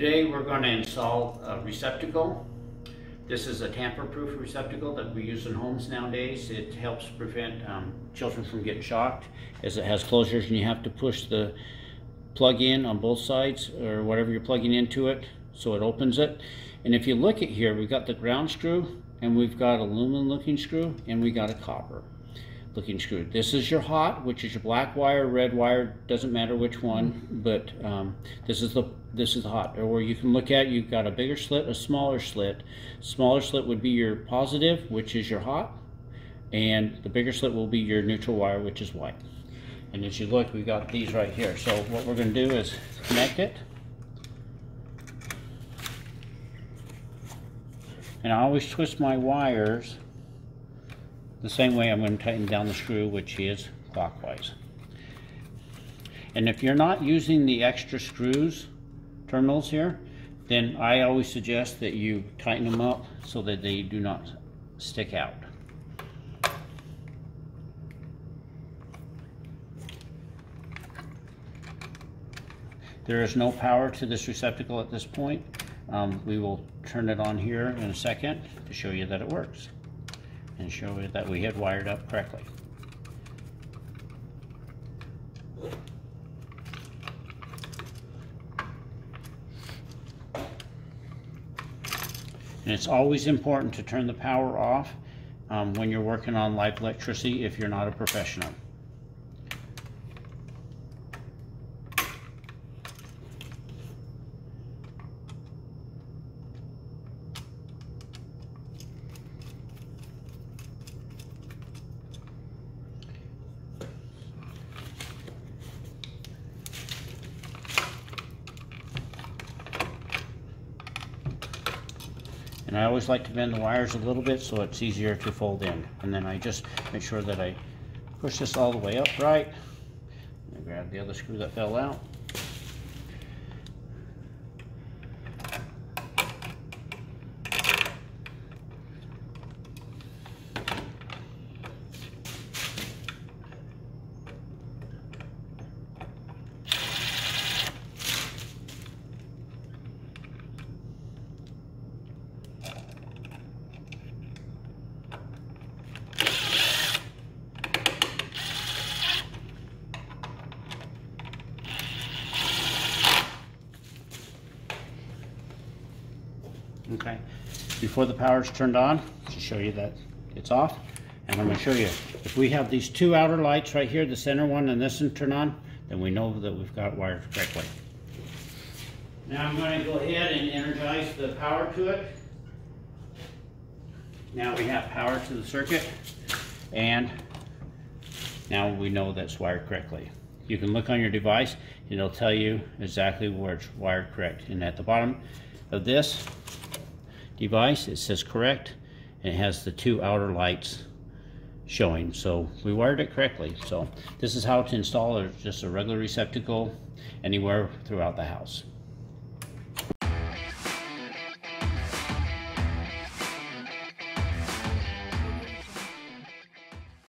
Today we're going to install a receptacle. This is a tamper-proof receptacle that we use in homes nowadays. It helps prevent um, children from getting shocked as it has closures and you have to push the plug in on both sides or whatever you're plugging into it so it opens it. And if you look at here, we've got the ground screw and we've got aluminum looking screw and we got a copper looking screw. This is your hot, which is your black wire, red wire, doesn't matter which one, but um, this is the this is the hot. Or where you can look at, you've got a bigger slit, a smaller slit. Smaller slit would be your positive, which is your hot, and the bigger slit will be your neutral wire, which is white. And as you look, we've got these right here. So what we're gonna do is connect it. And I always twist my wires the same way I'm going to tighten down the screw, which is clockwise. And if you're not using the extra screws, terminals here, then I always suggest that you tighten them up so that they do not stick out. There is no power to this receptacle at this point. Um, we will turn it on here in a second to show you that it works and show that we had wired up correctly. And it's always important to turn the power off um, when you're working on live electricity if you're not a professional. And I always like to bend the wires a little bit so it's easier to fold in. And then I just make sure that I push this all the way up right. And grab the other screw that fell out. Okay, before the power is turned on, to show you that it's off, and I'm gonna show you, if we have these two outer lights right here, the center one and this one turn on, then we know that we've got wired correctly. Now I'm going to go ahead and energize the power to it. Now we have power to the circuit, and now we know that's wired correctly. You can look on your device, it'll tell you exactly where it's wired correct. And at the bottom of this, device. It says correct. And it has the two outer lights showing. So we wired it correctly. So this is how to install a, just a regular receptacle anywhere throughout the house.